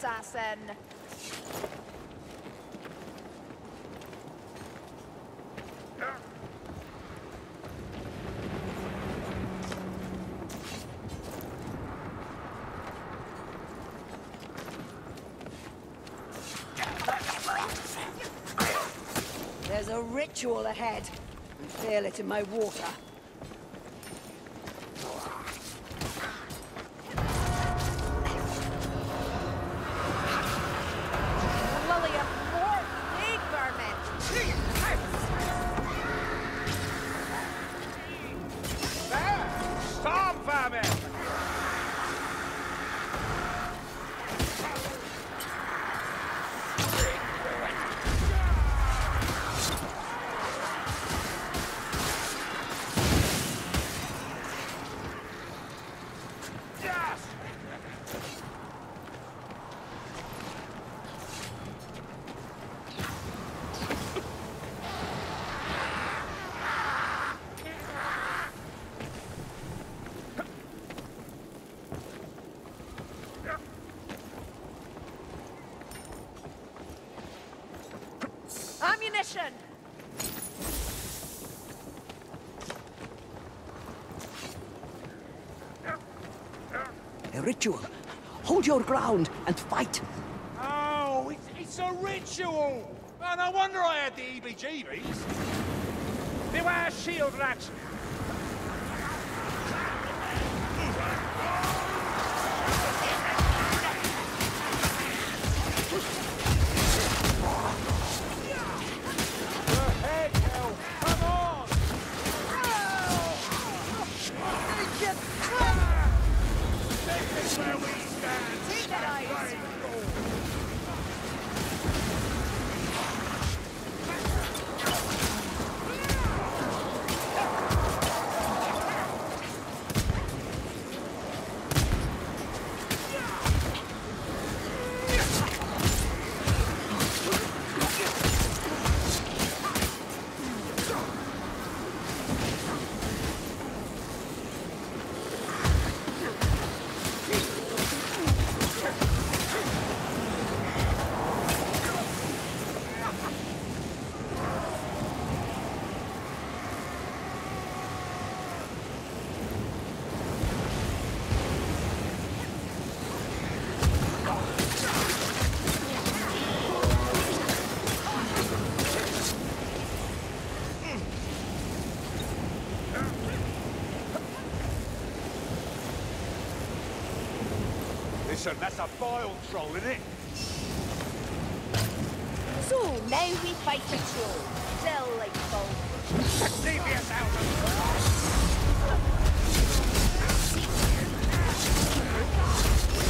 assassin. There's a ritual ahead. I feel it in my water. Ammunition! A ritual. Hold your ground and fight. Oh, it's, it's a ritual! Oh, no wonder I had the EBGBs. Beware shield rat! Listen, that's a bile troll, isn't it? So, now we fight a troll. Delightful. Devious out of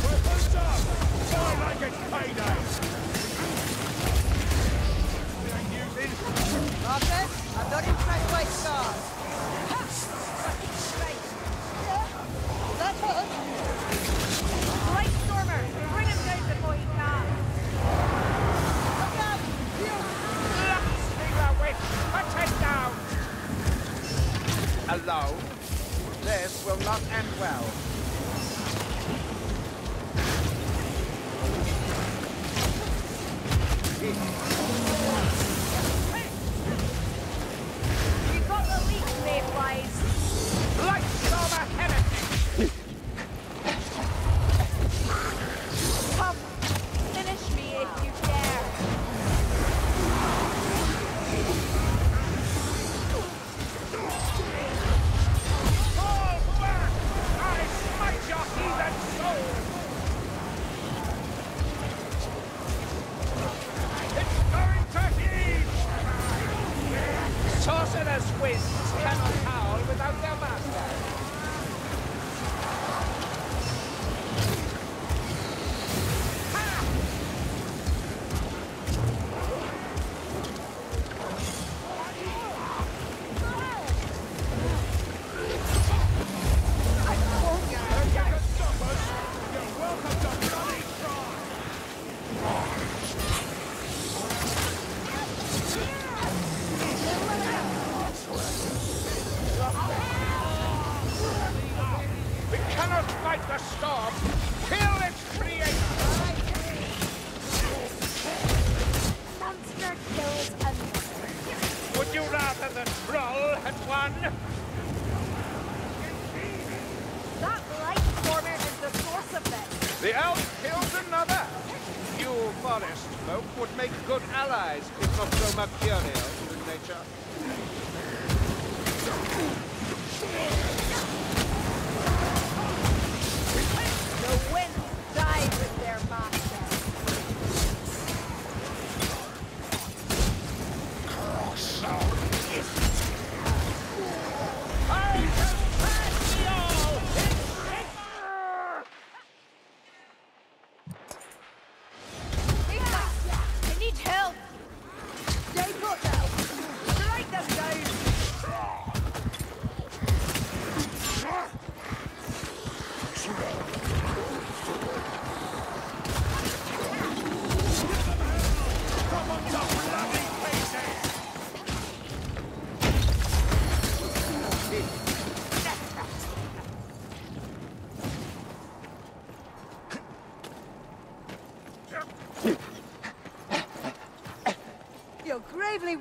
Weapons up! Fire like it's payday! Ain't using... Marcus, I'm not impressed by scars. That hurt. Right, Stormer! Bring him down before he can. Look out! Speak that witch! A takedown! Alone? This will not end well. You got the lead, Mayflies. Light The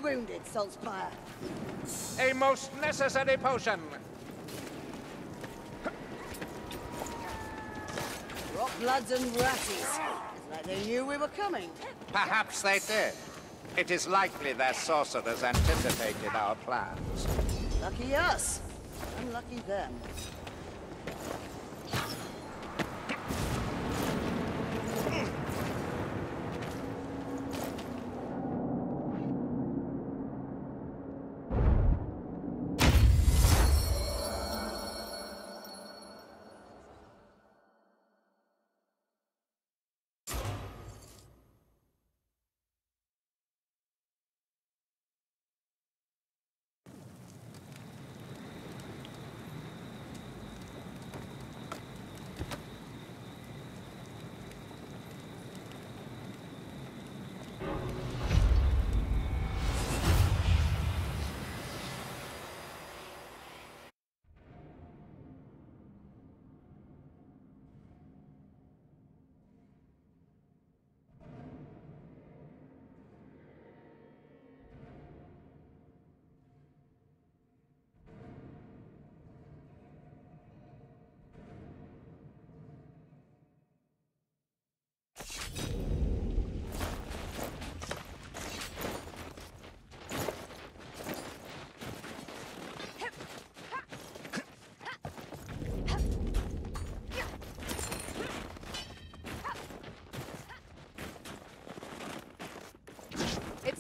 wounded, Saltzpyre. A most necessary potion. Rock bloods and ratties. It's like they knew we were coming. Perhaps they did. It is likely their sorcerers anticipated our plans. Lucky us. Unlucky them.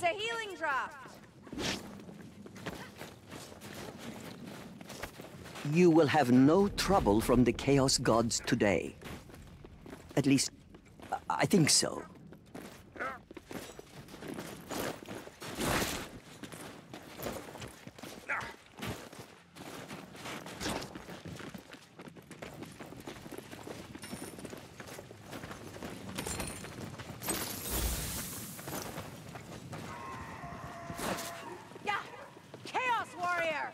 A healing draft. You will have no trouble from the Chaos Gods today. At least, I think so. Yeah! Chaos Warrior!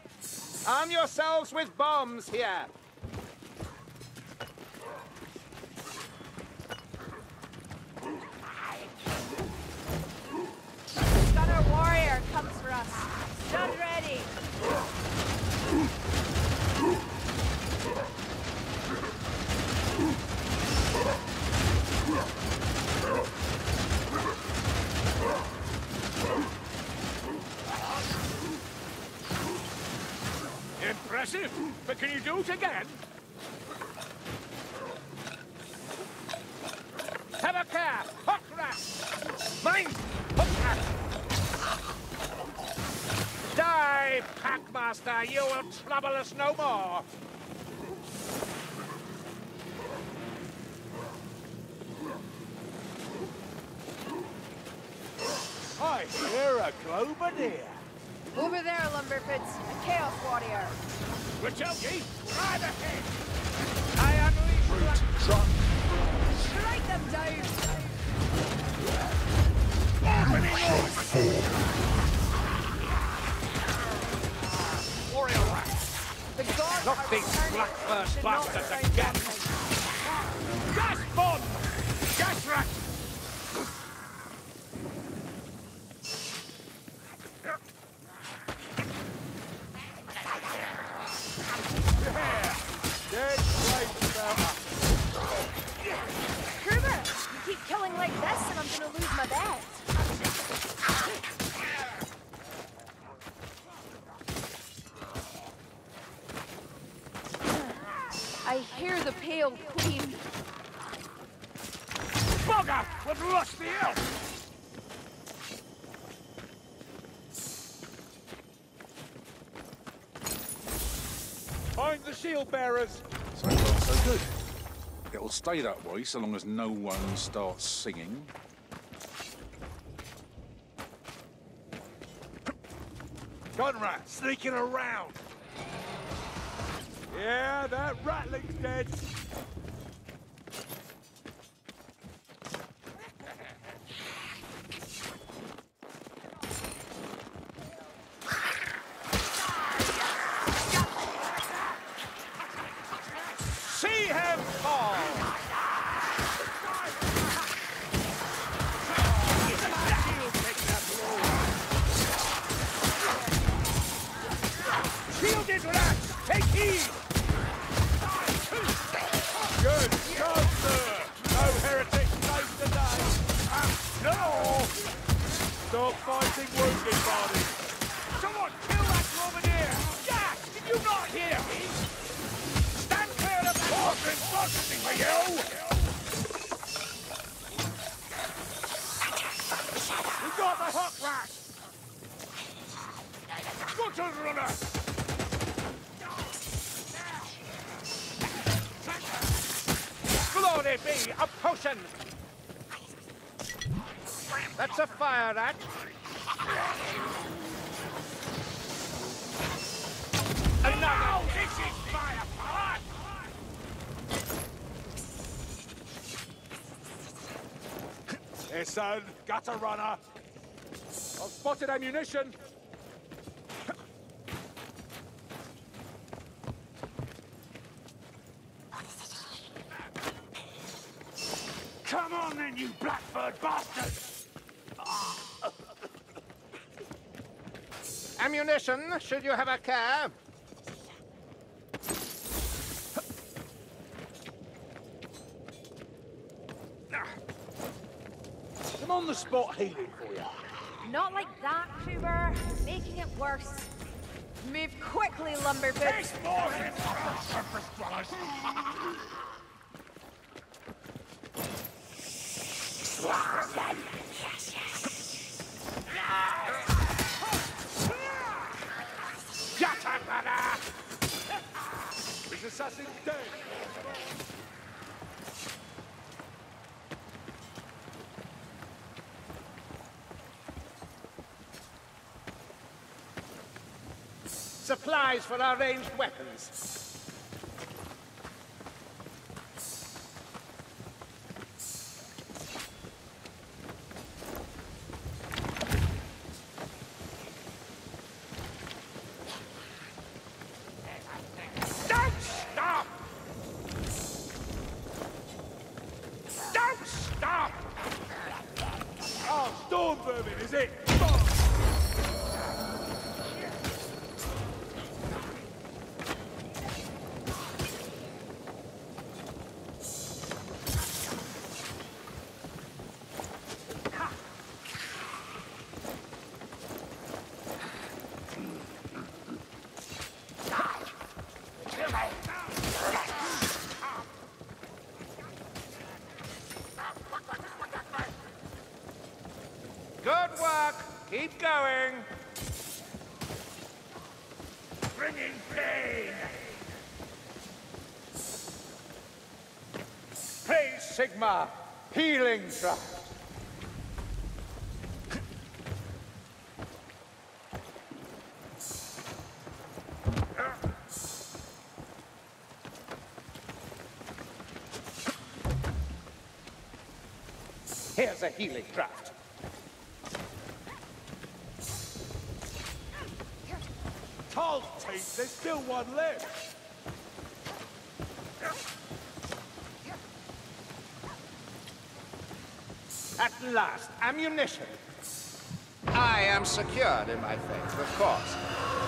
Arm yourselves with bombs here. Gunner Warrior comes for us. Stand ready. Impressive, but can you do it again? Have a care! Hook rat! Mind! Hook rat! Die, Packmaster! You will trouble us no more! I hear a Globadier. Over there, Lumberfoots. A Chaos Warrior. Wachowski, right ahead! I unleash Black Strike them down. Warrior Rat! The gods Not are these returning. black-first Should not bastards again. Stay that way so long as no one starts singing. Gunrat sneaking around! Yeah, that rattling's dead! Stop fighting wounded bodies! Someone kill that Romaneer! Jack, did you not hear me? Stand clear of horse and busting for you! We got the hot rat! Scuttle runner! Glory be, a potion! That's a fire rat. Another! This is fire power! Hey, son, got a runner. I've spotted ammunition. Come on then, you blackbird bastard! Ammunition, should you have a care. I'm on the spot healing for you. Not like that, Kruber. Making it worse. Move quickly, Lumberboots. This morning, surface dwellers! This assassin's dead! Supplies for our ranged weapons. Don't stop! Don't stop! Oh, storm vermin, is it? Good work. Keep going. Bringing pain! Praise Sigmar. Healing draft. Here's a healing draft. One left. At last, ammunition. I am secured in my faith, of course.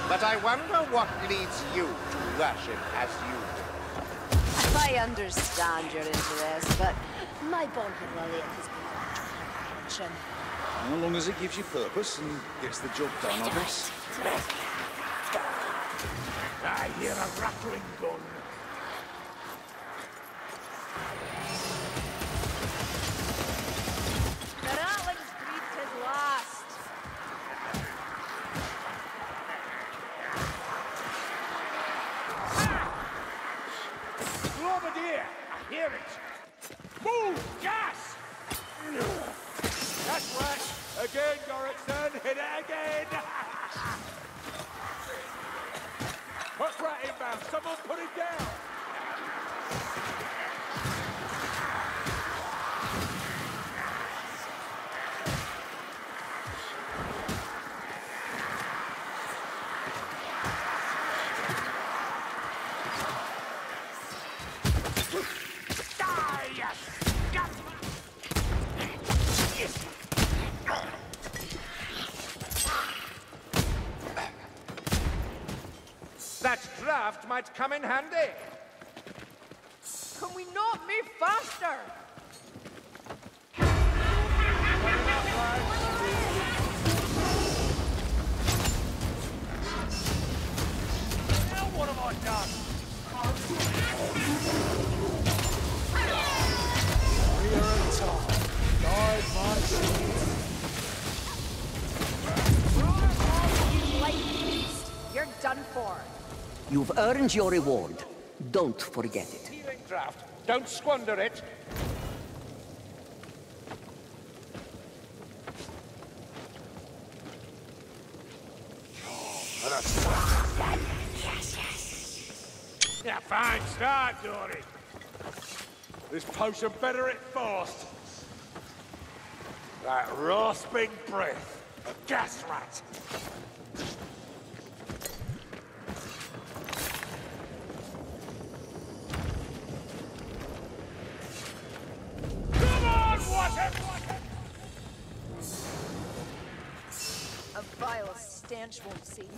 But I wonder what leads you to worship as you do. I understand your interest, but my bonehead Lillian has been attention. How long as it gives you purpose and gets the job done, I guess. Hear a rattling gun. that! Again, Goreksson! Hit it again! Put Rat inbound! Someone put him down! That draft might come in handy. Earned your reward. Don't forget it. Don't squander it. Yeah, fine start, Dory. This potion better it fast. That rasping breath. A gas rat.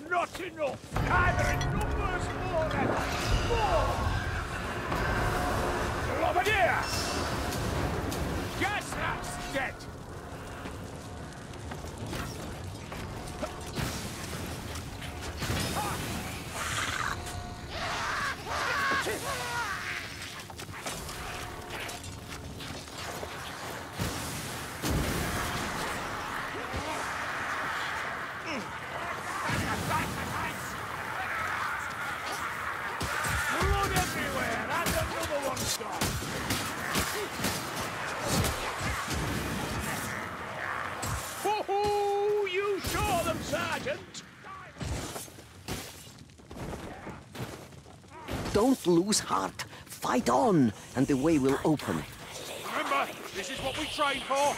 Not enough! Either in numbers more than four! Bombardier! Gas rat's dead! Lose heart. Fight on, and the way will open. Remember, this is what we train for!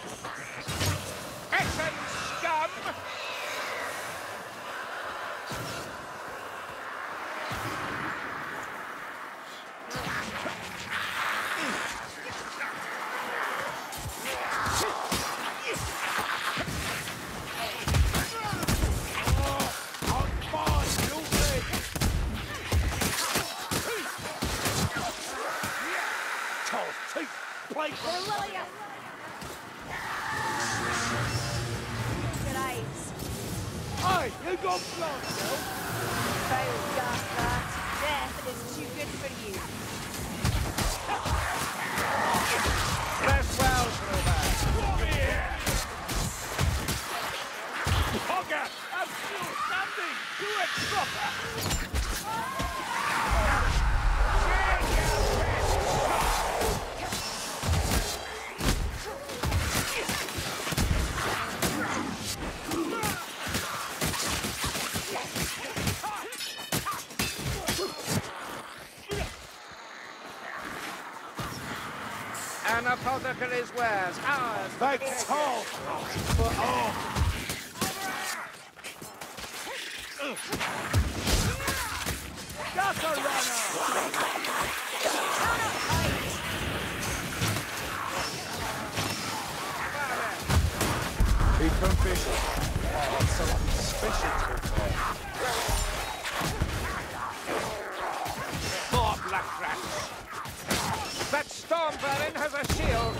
An apothecary's wares. Ours. They talk for all. That's a runner! He can fish. Oh, that's something special storm baron has a shield.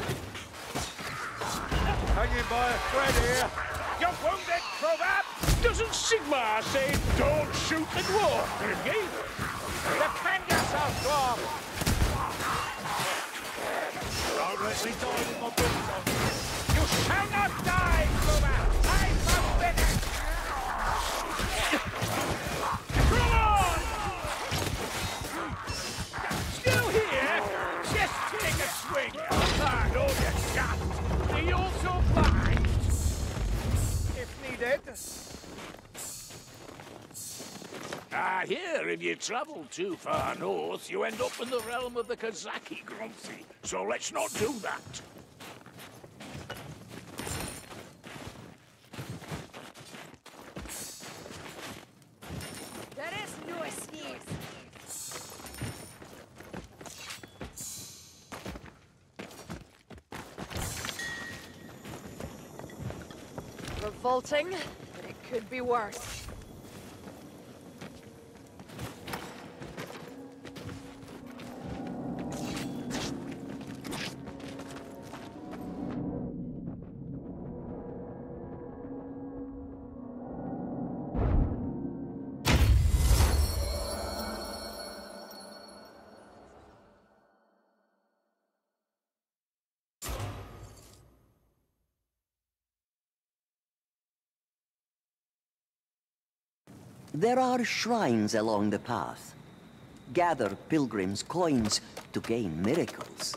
Hanging by a thread here. You're wounded, Grover. Doesn't Sigmar say don't shoot walk, Grimgate? Defend yourself, dwarf. Don't let me die with my boots on. You shall not die, Grover. Ah. Are you also blind? needed. I hear if you travel too far north, you end up in the realm of the Kazaki Grumpy. So let's not do that. But it could be worse. There are shrines along the path. Gather pilgrims' coins to gain miracles.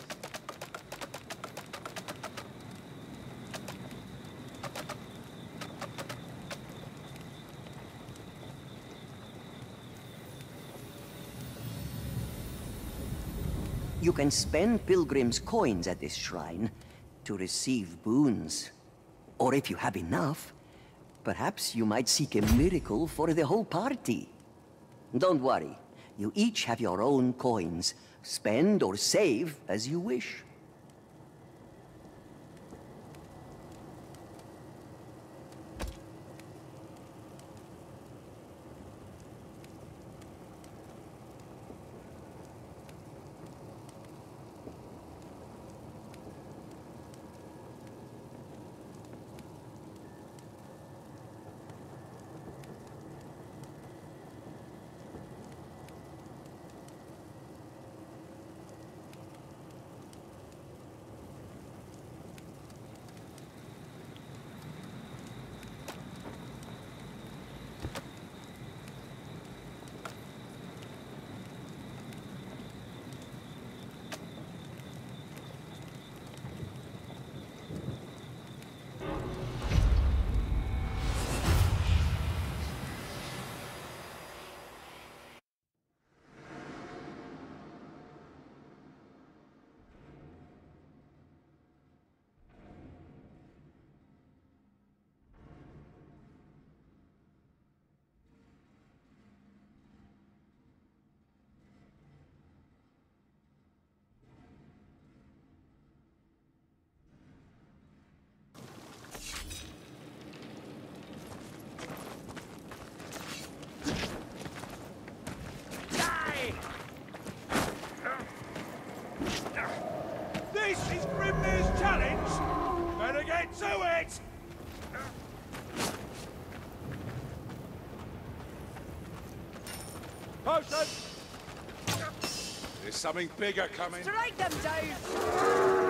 You can spend pilgrims' coins at this shrine to receive boons. Or if you have enough, perhaps you might seek a miracle for the whole party. Don't worry, you each have your own coins. Spend or save as you wish. Die! This is Grimnir's challenge! Better get to it! Potion! There's something bigger coming. Strike them down!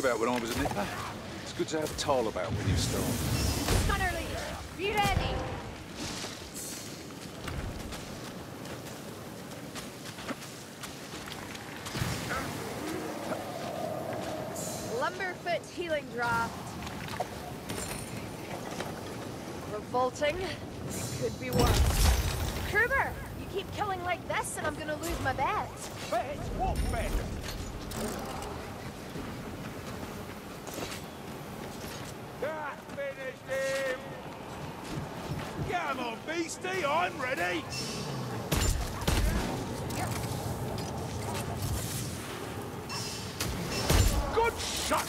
Wasn't much food about when I was a nipper. It's good to have Tall about when you start. Gunnerly, be ready. Lumberfoot healing draft. Revolting. It could be worse. Kruber, you keep killing like this and I'm gonna lose my bet. Bet? What bet? That finished him! Come on, Beastie, I'm ready! Good shot!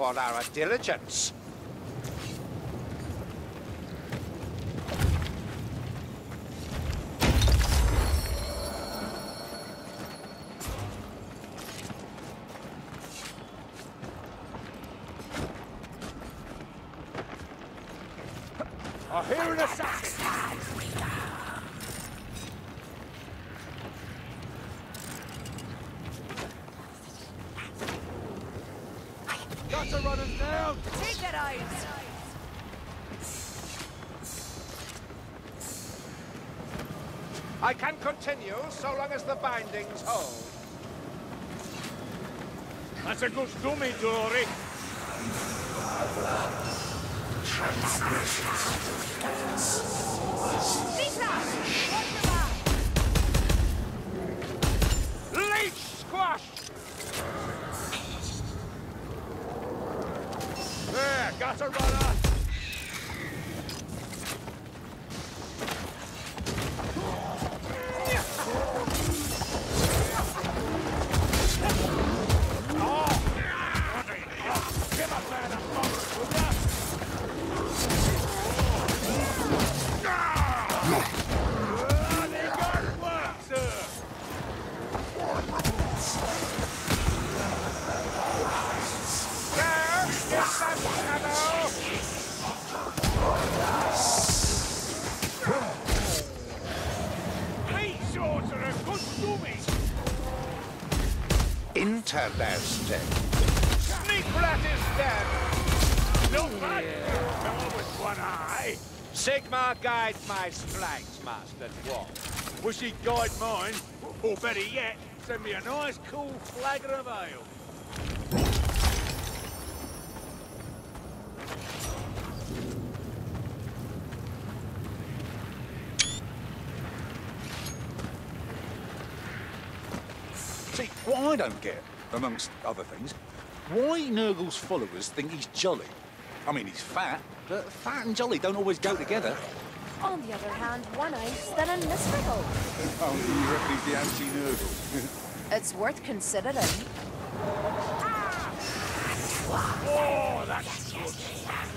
For our diligence. I hear an assassin! Take! I can continue so long as the bindings hold. That's a good dummy, Dory! Lisa! Interesting. Sneak rat is dead. Not bad! Fellow with one eye! Sigmar guides my strikes, Master Dwarf. Wish he'd guide mine, or better yet, send me a nice cool flagon of ale. See, what I don't get, amongst other things, why Nurgle's followers think he's jolly. I mean, he's fat, but fat and jolly don't always go together. On the other hand, one ice, then a miserable. Oh, you reckon he's the anti-Nurgle? It's worth considering. Oh, that's good.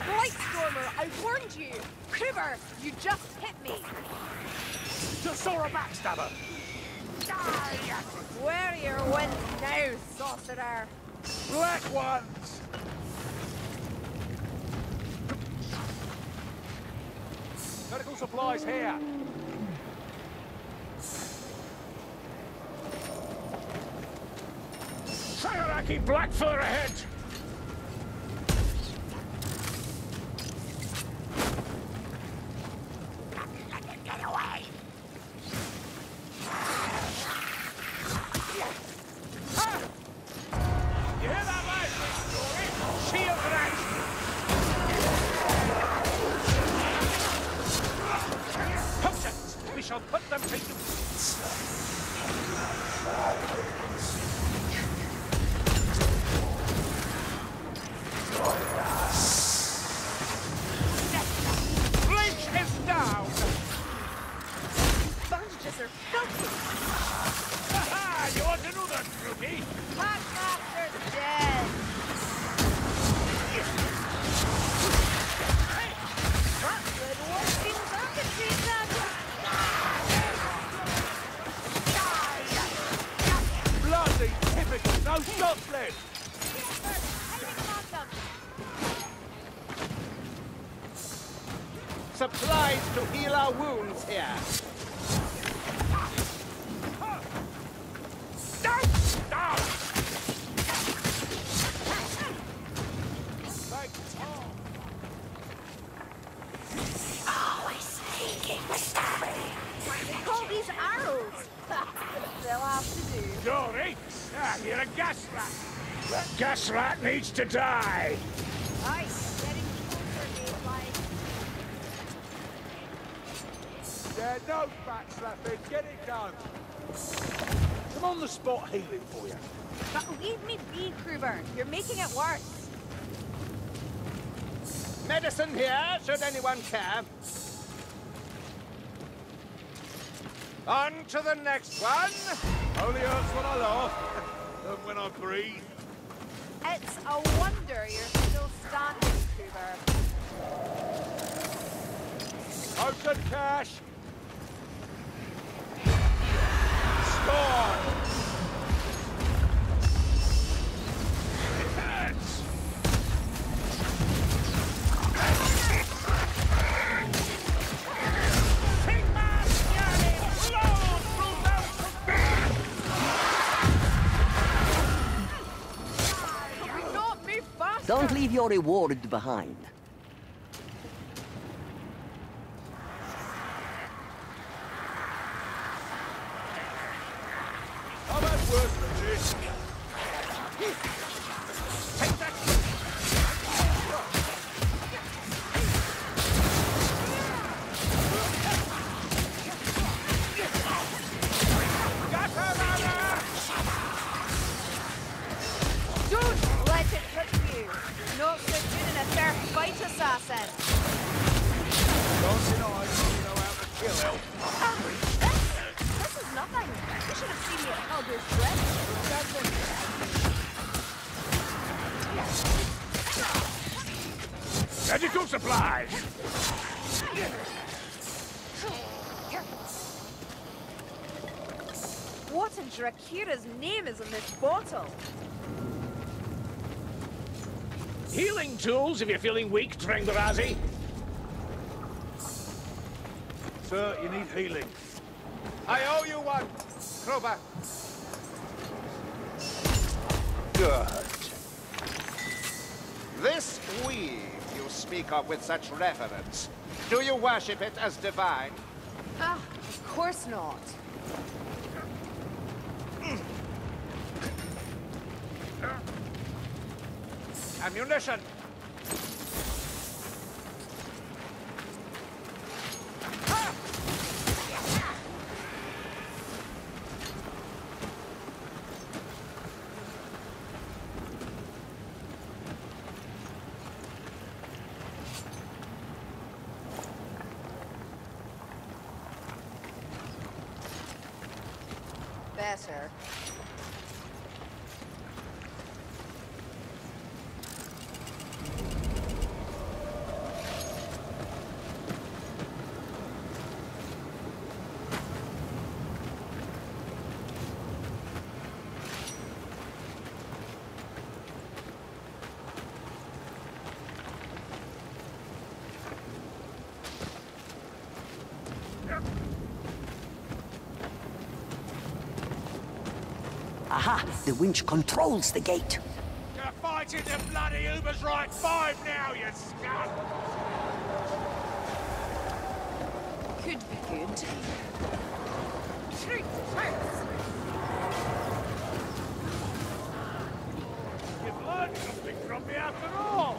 Blightstormer, I warned you! Criver, you just hit me! Just saw a backstabber. Are your wins now, sorcerer? Black ones. Medical supplies here. Sagaraki Blackfur ahead! Call these arrows. They'll have to do. Dory! Ah, you're a gas rat! That gas rat needs to die! Aye, getting closer, Dave, Yeah, no backslapping. Get it done. I'm on the spot healing for you. But leave me be, Kruber. You're making it worse. Medicine here, should anyone care. On to the next one. Only hurts when I laugh. and when I breathe. It's a wonder you're still standing, Kruber. Open cache. Score. Faster! Don't leave your reward behind. What in Drakira's name is in this bottle? Healing tools if you're feeling weak, Trengarazi. Sir, you need healing. I owe you one, Kruber. Good. This weave you speak of with such reverence, do you worship it as divine? Ah, of course not. Ammunition! Better. Aha! The winch controls the gate. You're fighting the bloody Ubersreik five now, you scum! Could be good. Treat hurts. You've learned something from me after all!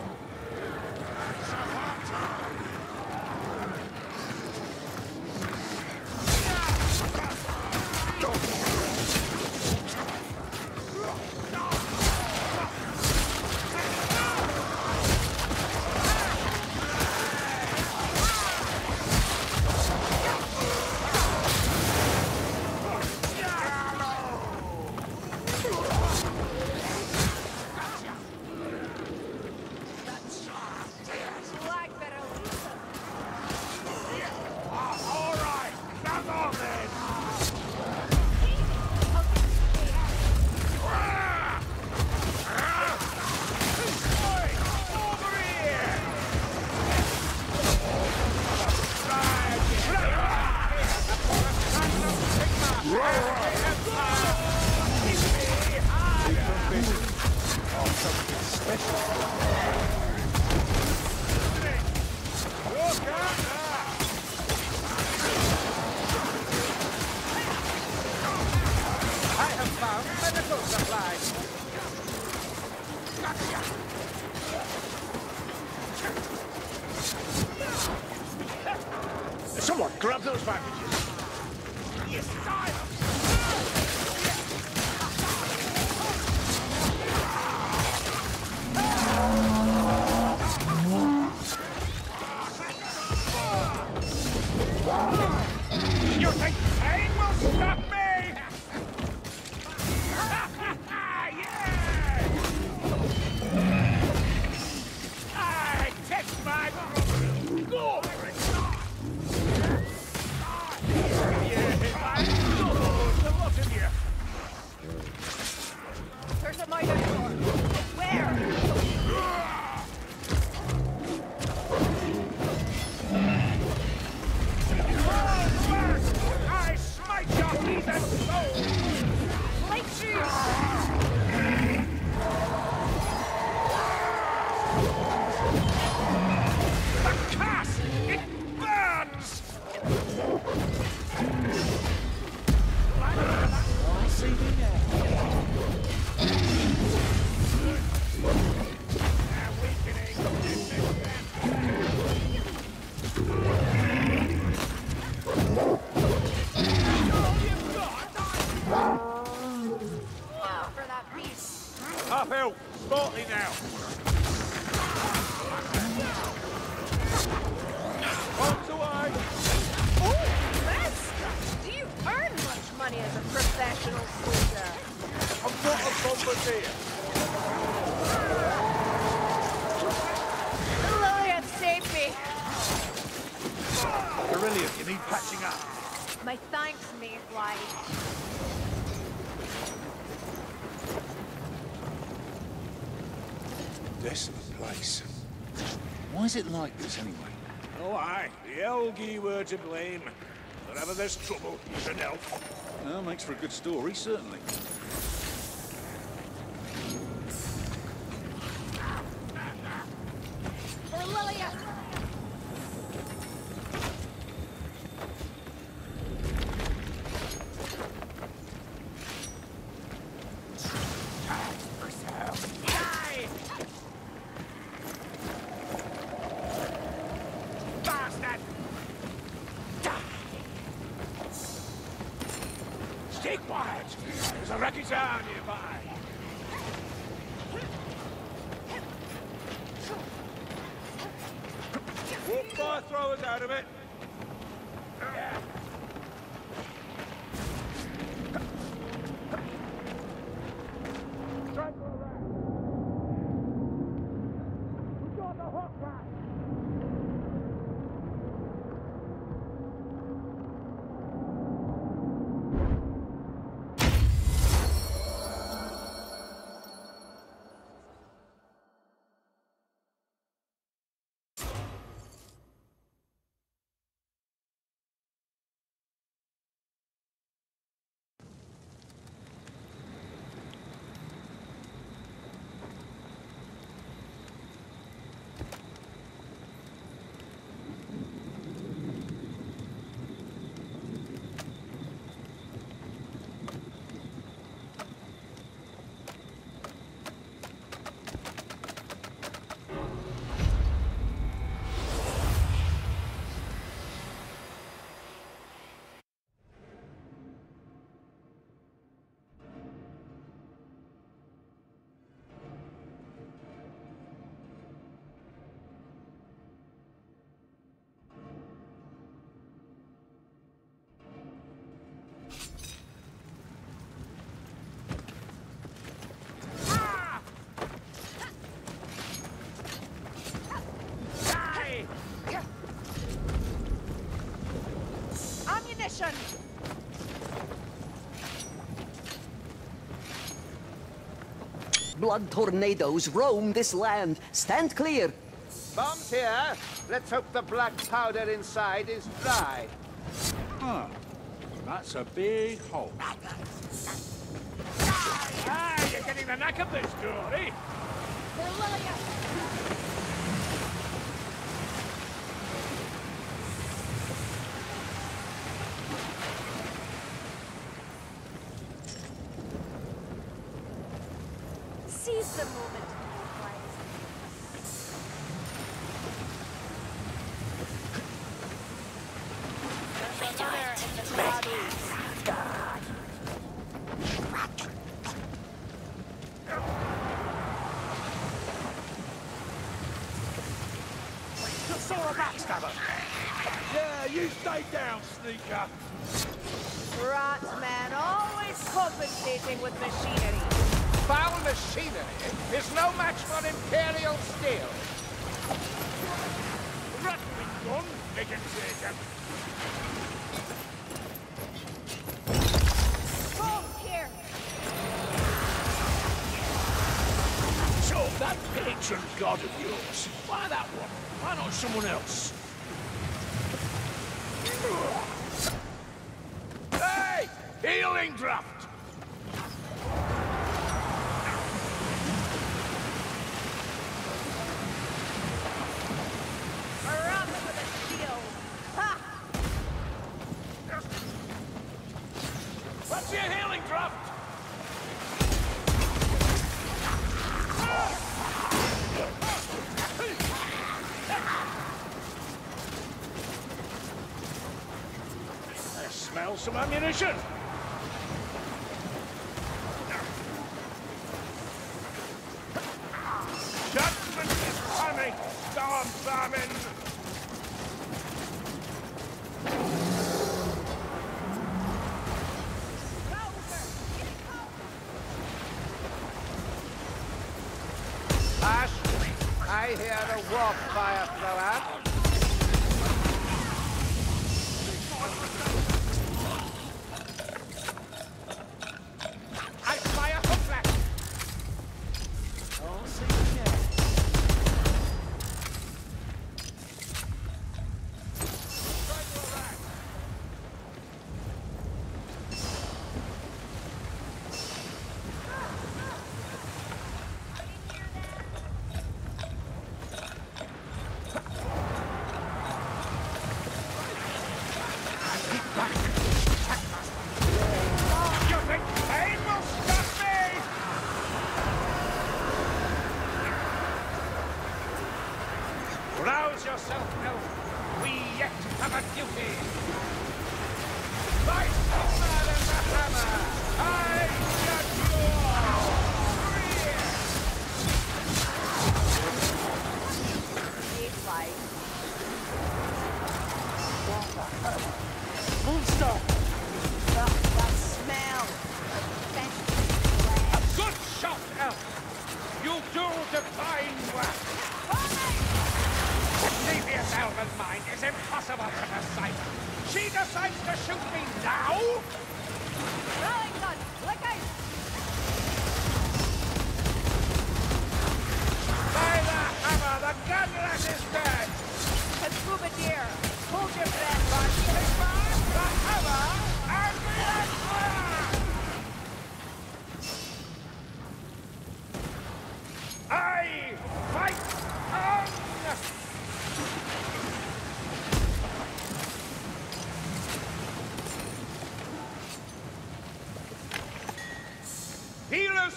is it like this, anyway? Oh, aye. The Elgi were to blame. Whenever there's trouble, there's an elf. Well, makes for a good story, certainly. blood tornadoes roam this land. Stand clear. Bombs here. Let's hope the black powder inside is dry. Huh. That's a big hole. Ah, you're getting the knack of this, Dory. sneaker. Rot man, always compensating with machinery. Foul machinery is no match for Imperial steel. Ratling gun, they can take him. Show that patron god of yours, why that one? Why not someone else? some ammunition.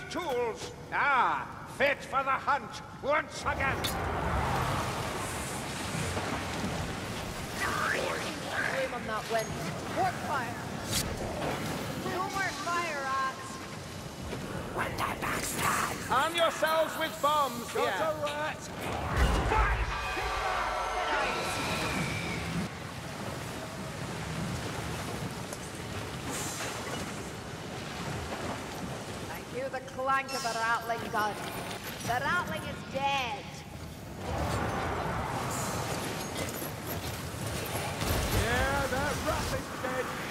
tools. Ah, fit for the hear the clank of a ratling gun. The ratling is dead. Yeah, that ratling's dead.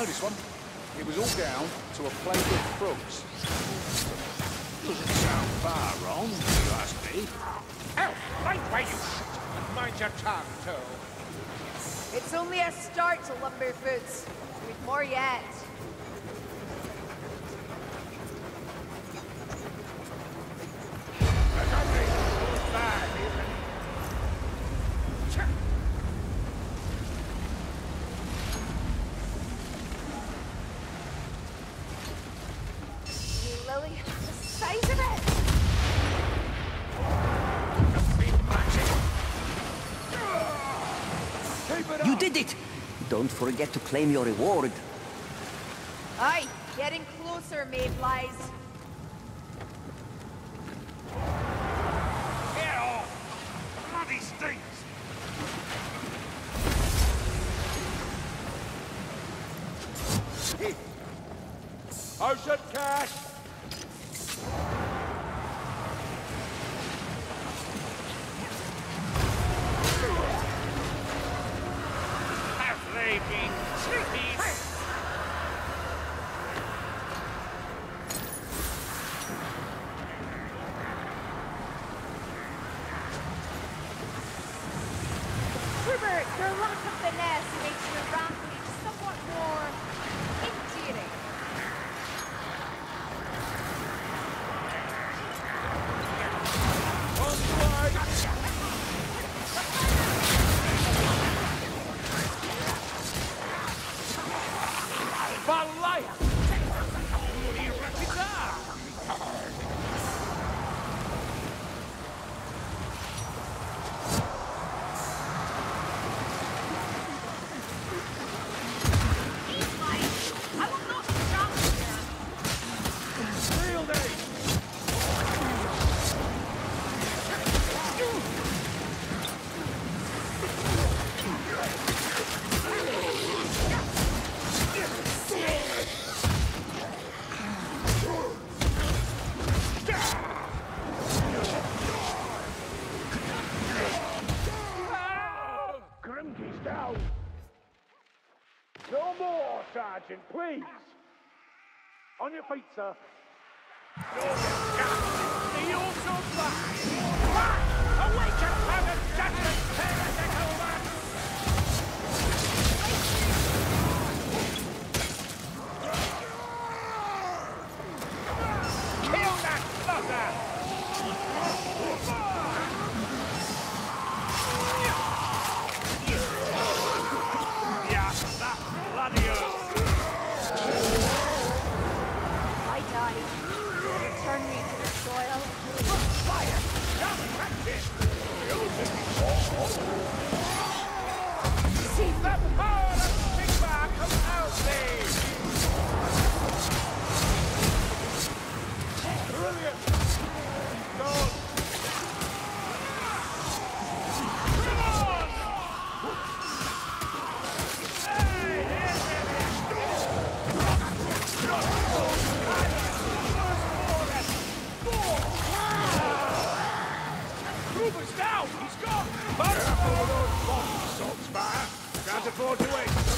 Know this one. It was all down to a plague of frogs. Doesn't sound far wrong, if you ask me. Oh, right where you shut and mind your tongue, too. It's only a start to Lumberfoots. We've more yet. I don't think it's bad, even. Tch. You the size of it! It You did it! Don't forget to claim your reward. Aye, getting closer, Mayflies. On your feet, sir. No, you also fly! Awaken, to 4 to 8.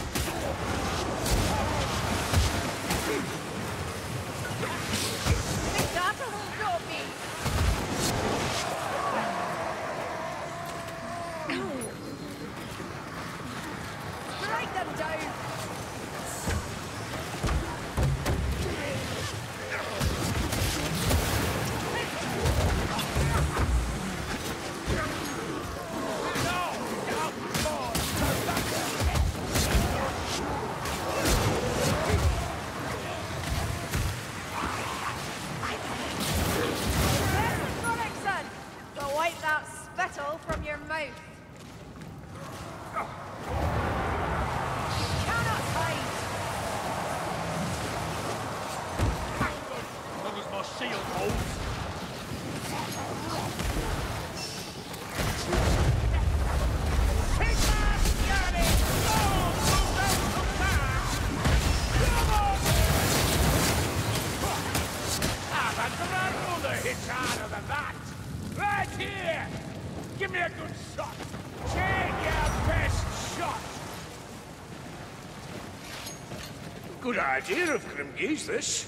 Idea of Grimge's, this.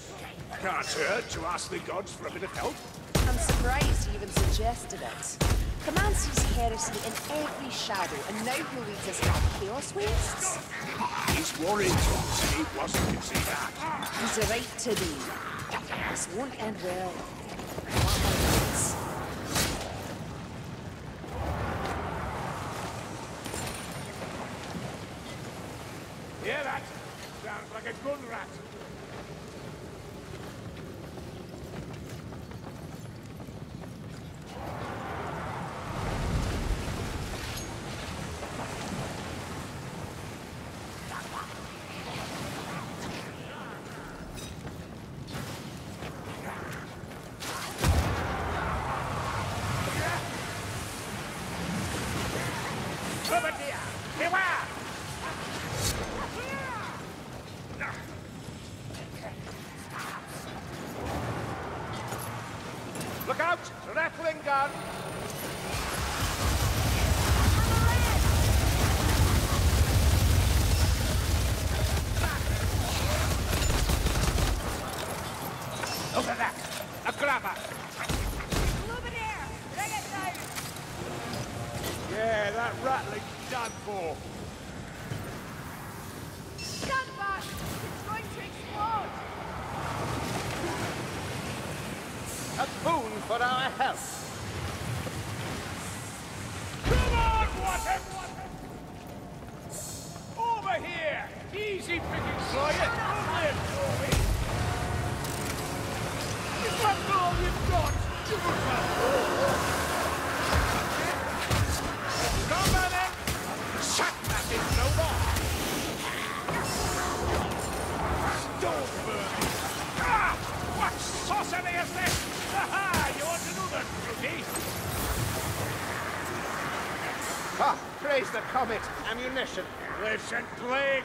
Can't hurt to ask the gods for a bit of help. I'm surprised he even suggested it. The man sees heresy in every shadow, and now he leads us into chaos wastes? He's Warrington said he wasn't to see that. He's a right to be. This won't end well. Not like this. Hear that? Sounds like a gun rat. Over here! Here we are! Look out! Ratling gun! Over that! A grabber! Luminaire! Bring it down! Yeah, that ratling's done for. Stand back! It's going to explode! A boon for our health. Come on, Watson! Over here! Easy picking, story! Is that all you've got? Come on, then! Shut that in no more! Stone burning! Ah! What sorcery is this? Aha! You want another, Rudy? Ah, praise the comet. Ammunition. Sent plague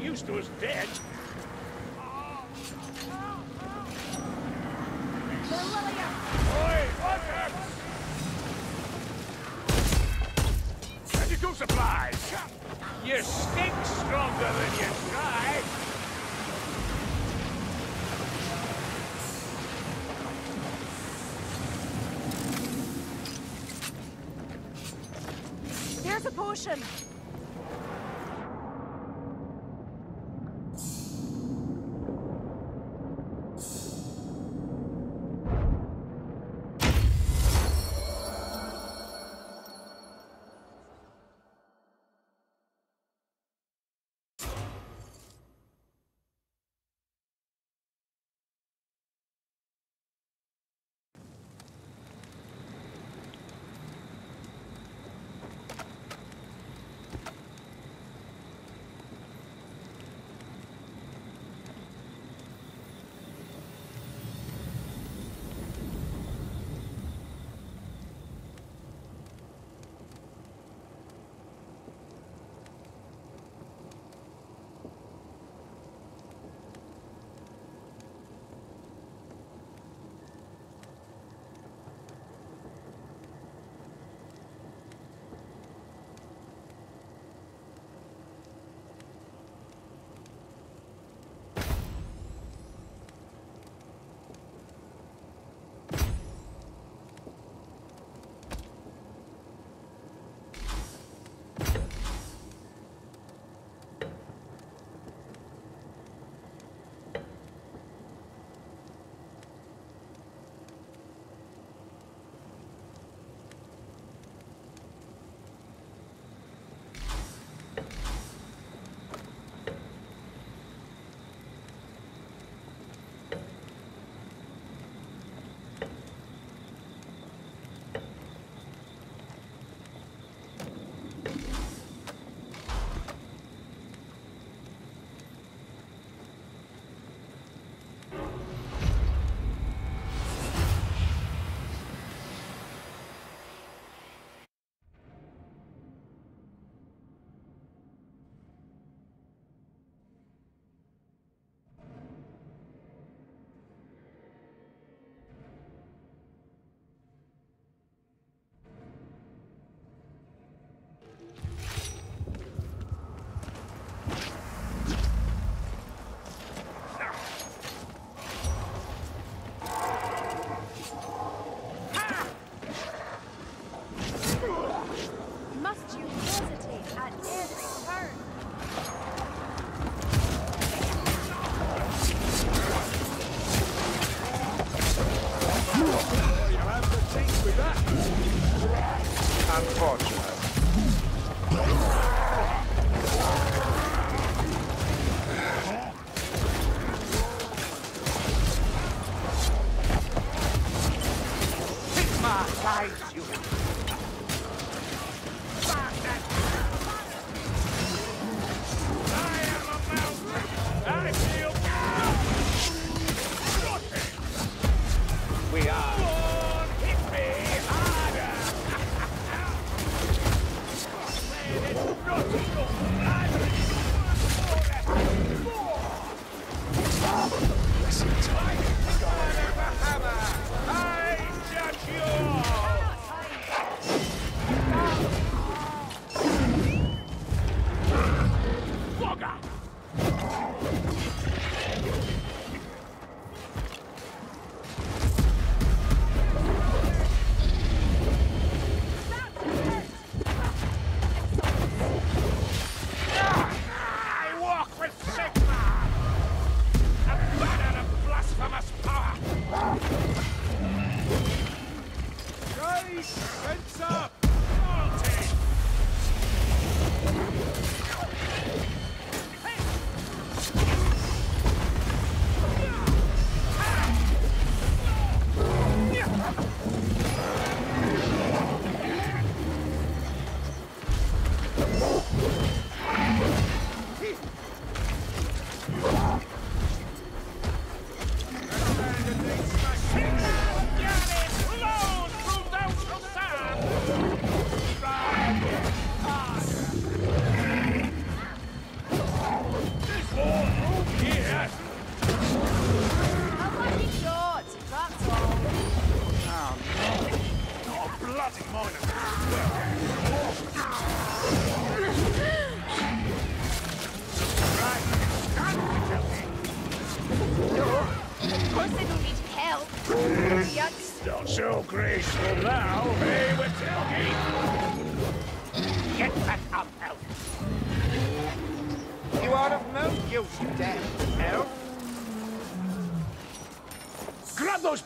use to us dead. Oi, Roger! Medical supplies! You stink stronger than you try! There's a potion!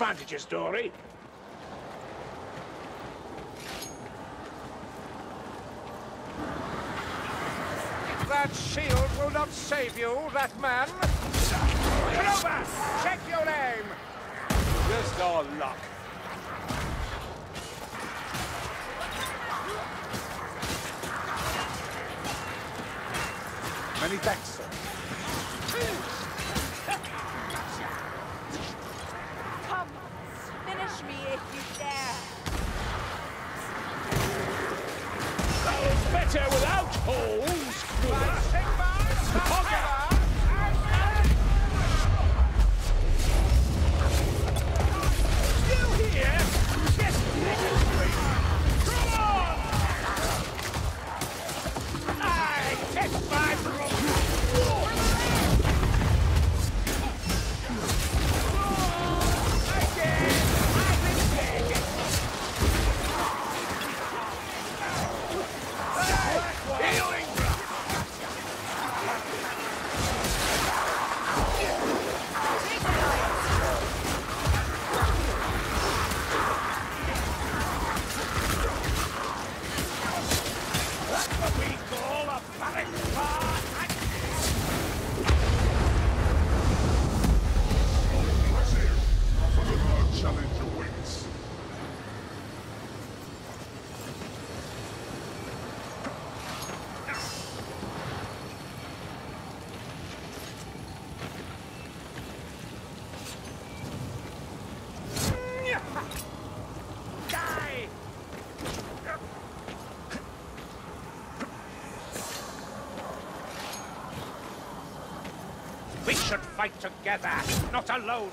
advantages, Dory. That shield will not save you, that man. fight together, not alone.